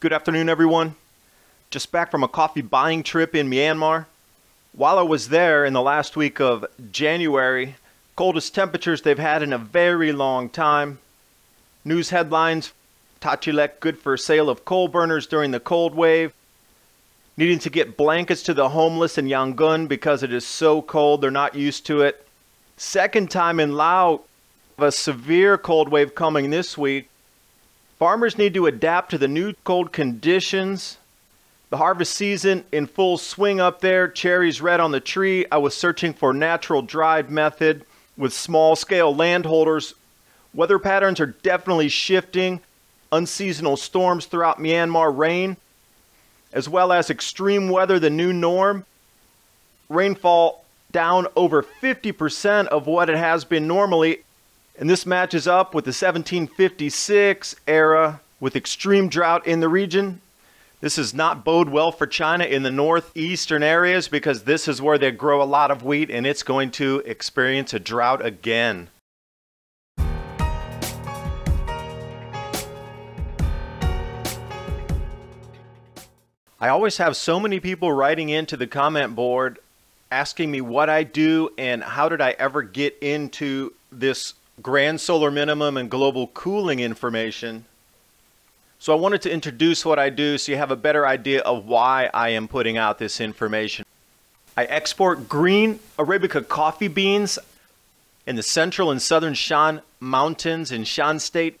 Good afternoon, everyone. Just back from a coffee buying trip in Myanmar. While I was there in the last week of January, coldest temperatures they've had in a very long time. News headlines Tachilek good for sale of coal burners during the cold wave. Needing to get blankets to the homeless in Yangon because it is so cold, they're not used to it. Second time in Laos, a severe cold wave coming this week. Farmers need to adapt to the new cold conditions. The harvest season in full swing up there, cherries red on the tree. I was searching for natural dried method with small scale landholders. Weather patterns are definitely shifting. Unseasonal storms throughout Myanmar rain, as well as extreme weather, the new norm. Rainfall down over 50% of what it has been normally and this matches up with the 1756 era with extreme drought in the region. This does not bode well for China in the northeastern areas because this is where they grow a lot of wheat and it's going to experience a drought again. I always have so many people writing into the comment board asking me what I do and how did I ever get into this grand solar minimum and global cooling information. So I wanted to introduce what I do so you have a better idea of why I am putting out this information. I export green Arabica coffee beans in the central and southern Shan Mountains in Shan State.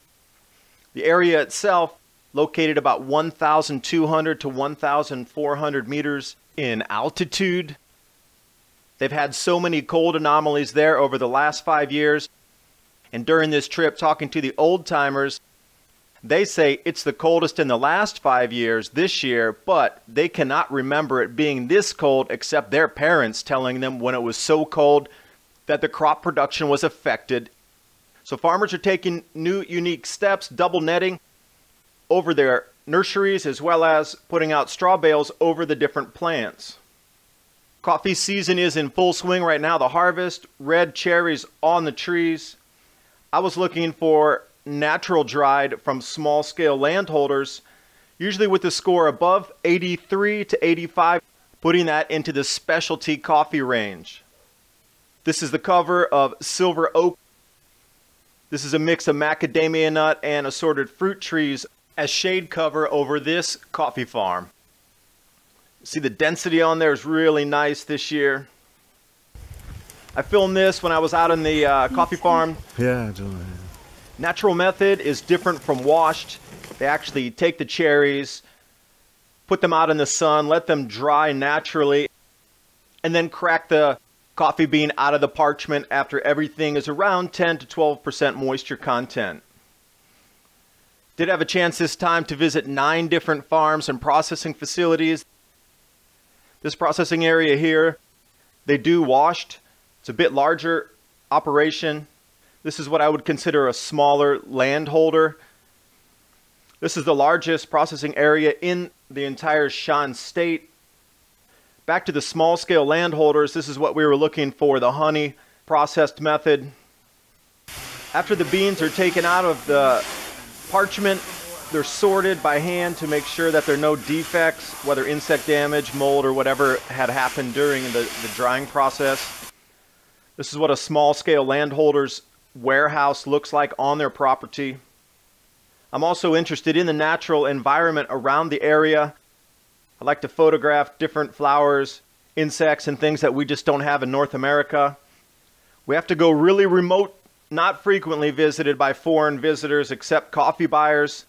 The area itself located about 1,200 to 1,400 meters in altitude. They've had so many cold anomalies there over the last five years and during this trip, talking to the old timers, they say it's the coldest in the last five years this year, but they cannot remember it being this cold except their parents telling them when it was so cold that the crop production was affected. So farmers are taking new unique steps, double netting over their nurseries as well as putting out straw bales over the different plants. Coffee season is in full swing right now. The harvest, red cherries on the trees. I was looking for natural dried from small scale landholders, usually with a score above 83 to 85, putting that into the specialty coffee range. This is the cover of Silver Oak. This is a mix of macadamia nut and assorted fruit trees as shade cover over this coffee farm. See the density on there is really nice this year. I filmed this when I was out in the uh, coffee farm. Yeah, Natural method is different from washed. They actually take the cherries, put them out in the sun, let them dry naturally, and then crack the coffee bean out of the parchment after everything is around 10 to 12% moisture content. Did have a chance this time to visit nine different farms and processing facilities. This processing area here, they do washed it's a bit larger operation. This is what I would consider a smaller landholder. This is the largest processing area in the entire Shan state. Back to the small scale landholders, this is what we were looking for, the honey processed method. After the beans are taken out of the parchment, they're sorted by hand to make sure that there are no defects, whether insect damage, mold, or whatever had happened during the, the drying process. This is what a small scale landholder's warehouse looks like on their property. I'm also interested in the natural environment around the area. I like to photograph different flowers, insects, and things that we just don't have in North America. We have to go really remote, not frequently visited by foreign visitors except coffee buyers.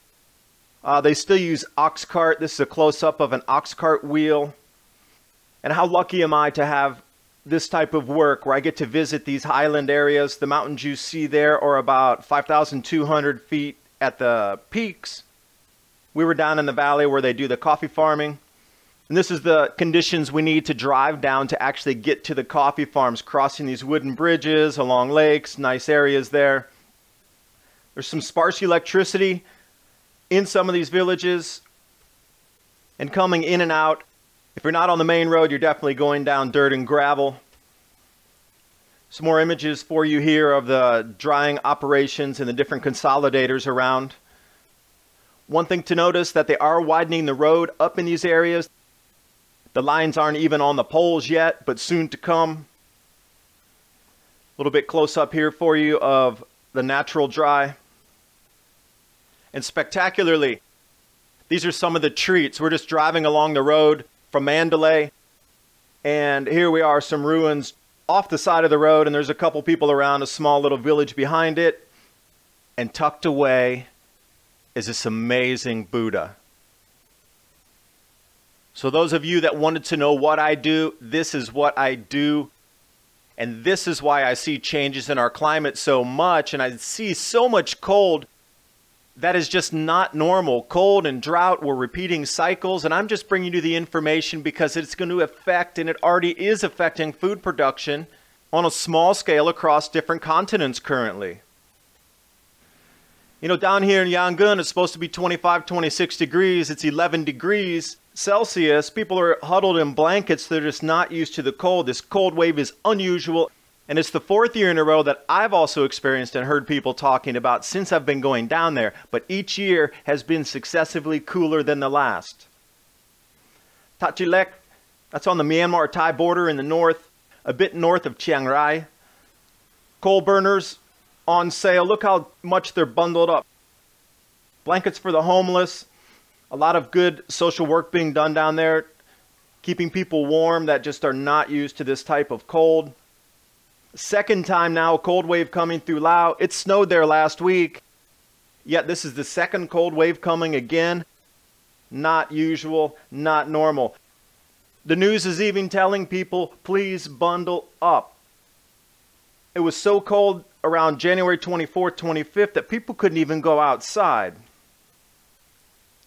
Uh, they still use ox cart. This is a close up of an ox cart wheel. And how lucky am I to have this type of work where I get to visit these highland areas. The mountains you see there are about 5,200 feet at the peaks. We were down in the valley where they do the coffee farming. And this is the conditions we need to drive down to actually get to the coffee farms, crossing these wooden bridges along lakes, nice areas there. There's some sparse electricity in some of these villages and coming in and out if you're not on the main road, you're definitely going down dirt and gravel. Some more images for you here of the drying operations and the different consolidators around. One thing to notice that they are widening the road up in these areas. The lines aren't even on the poles yet, but soon to come. A little bit close up here for you of the natural dry. And spectacularly, these are some of the treats. We're just driving along the road from Mandalay, and here we are, some ruins off the side of the road, and there's a couple people around, a small little village behind it. And tucked away is this amazing Buddha. So, those of you that wanted to know what I do, this is what I do. And this is why I see changes in our climate so much, and I see so much cold that is just not normal. Cold and drought were repeating cycles, and I'm just bringing you the information because it's going to affect, and it already is affecting food production on a small scale across different continents currently. You know, down here in Yangon, it's supposed to be 25, 26 degrees. It's 11 degrees Celsius. People are huddled in blankets. They're just not used to the cold. This cold wave is unusual. And it's the fourth year in a row that I've also experienced and heard people talking about since I've been going down there. But each year has been successively cooler than the last. Tachilek, that's on the Myanmar Thai border in the north, a bit north of Chiang Rai. Coal burners on sale. Look how much they're bundled up. Blankets for the homeless. A lot of good social work being done down there, keeping people warm that just are not used to this type of cold. Second time now, cold wave coming through Laos. It snowed there last week. Yet this is the second cold wave coming again. Not usual, not normal. The news is even telling people, please bundle up. It was so cold around January 24th, 25th that people couldn't even go outside.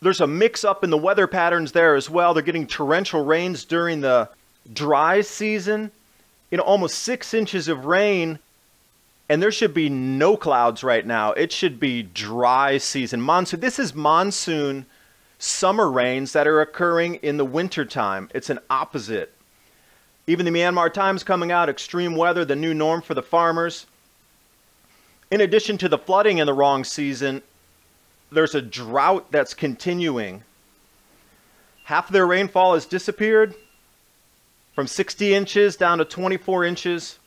There's a mix up in the weather patterns there as well. They're getting torrential rains during the dry season you know, almost six inches of rain, and there should be no clouds right now. It should be dry season. Monsoon. This is monsoon summer rains that are occurring in the wintertime. It's an opposite. Even the Myanmar Times coming out, extreme weather, the new norm for the farmers. In addition to the flooding in the wrong season, there's a drought that's continuing. Half of their rainfall has disappeared from 60 inches down to 24 inches.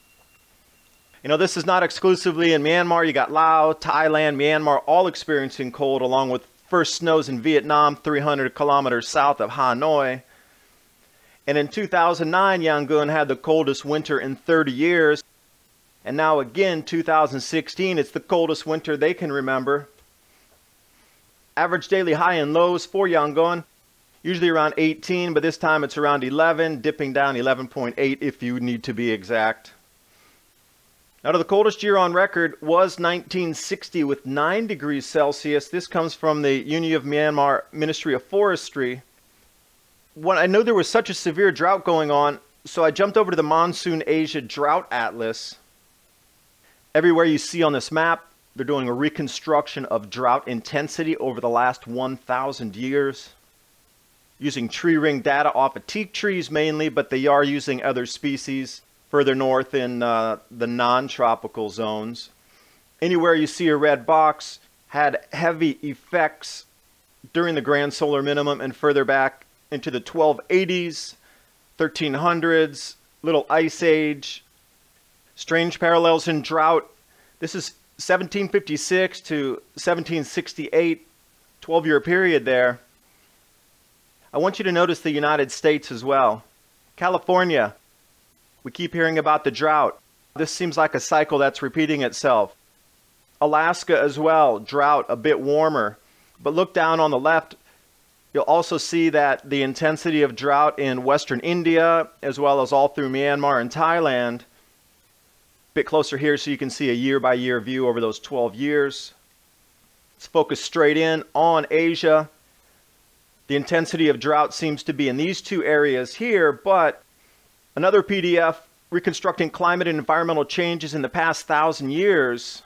You know, this is not exclusively in Myanmar. You got Laos, Thailand, Myanmar, all experiencing cold, along with first snows in Vietnam, 300 kilometers south of Hanoi. And in 2009, Yangon had the coldest winter in 30 years. And now again, 2016, it's the coldest winter they can remember. Average daily high and lows for Yangon usually around 18, but this time it's around 11, dipping down 11.8 if you need to be exact. Now, the coldest year on record was 1960 with 9 degrees Celsius. This comes from the Union of Myanmar Ministry of Forestry. When I know there was such a severe drought going on, so I jumped over to the Monsoon Asia Drought Atlas. Everywhere you see on this map, they're doing a reconstruction of drought intensity over the last 1,000 years using tree ring data off of teak trees mainly, but they are using other species further north in uh, the non-tropical zones. Anywhere you see a red box had heavy effects during the grand solar minimum and further back into the 1280s, 1300s, little ice age, strange parallels in drought. This is 1756 to 1768, 12 year period there. I want you to notice the United States as well. California, we keep hearing about the drought. This seems like a cycle that's repeating itself. Alaska as well, drought, a bit warmer. But look down on the left, you'll also see that the intensity of drought in western India, as well as all through Myanmar and Thailand. A bit closer here so you can see a year by year view over those 12 years. Let's focus straight in on Asia. The intensity of drought seems to be in these two areas here, but another PDF, Reconstructing Climate and Environmental Changes in the Past Thousand Years,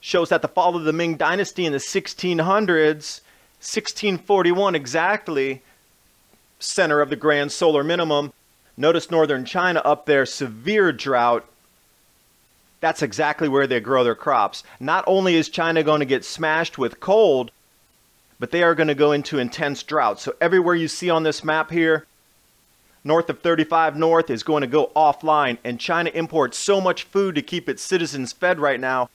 shows that the fall of the Ming Dynasty in the 1600s, 1641 exactly, center of the grand solar minimum. Notice northern China up there, severe drought. That's exactly where they grow their crops. Not only is China going to get smashed with cold, but they are going to go into intense drought. So everywhere you see on this map here, north of 35 North is going to go offline, and China imports so much food to keep its citizens fed right now.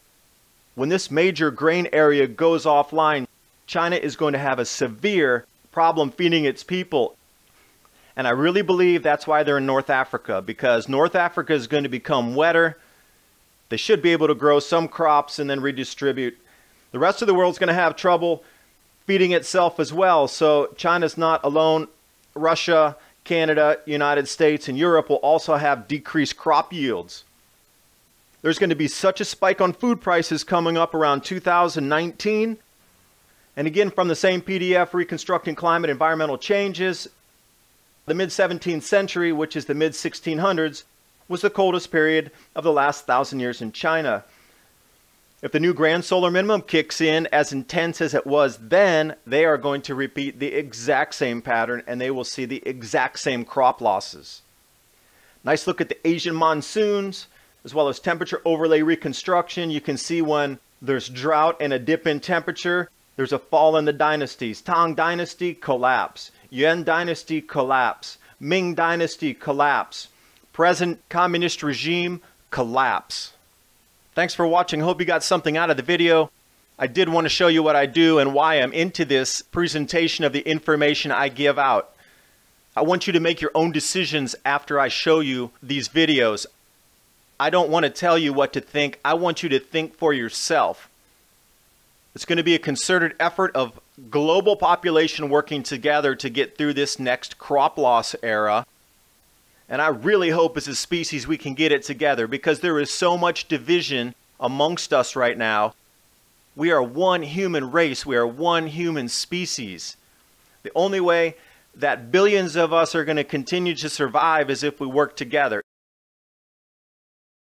When this major grain area goes offline, China is going to have a severe problem feeding its people. And I really believe that's why they're in North Africa, because North Africa is going to become wetter. They should be able to grow some crops and then redistribute. The rest of the world's going to have trouble feeding itself as well. So China's not alone. Russia, Canada, United States, and Europe will also have decreased crop yields. There's going to be such a spike on food prices coming up around 2019. And again, from the same PDF, Reconstructing Climate Environmental Changes, the mid 17th century, which is the mid 1600s, was the coldest period of the last thousand years in China. If the new grand solar minimum kicks in as intense as it was then, they are going to repeat the exact same pattern and they will see the exact same crop losses. Nice look at the Asian monsoons as well as temperature overlay reconstruction. You can see when there's drought and a dip in temperature, there's a fall in the dynasties. Tang Dynasty collapse, Yuan Dynasty collapse, Ming Dynasty collapse, present communist regime collapse. Thanks for watching. Hope you got something out of the video. I did want to show you what I do and why I'm into this presentation of the information I give out. I want you to make your own decisions after I show you these videos. I don't want to tell you what to think. I want you to think for yourself. It's going to be a concerted effort of global population working together to get through this next crop loss era. And I really hope as a species we can get it together because there is so much division amongst us right now. We are one human race, we are one human species. The only way that billions of us are going to continue to survive is if we work together.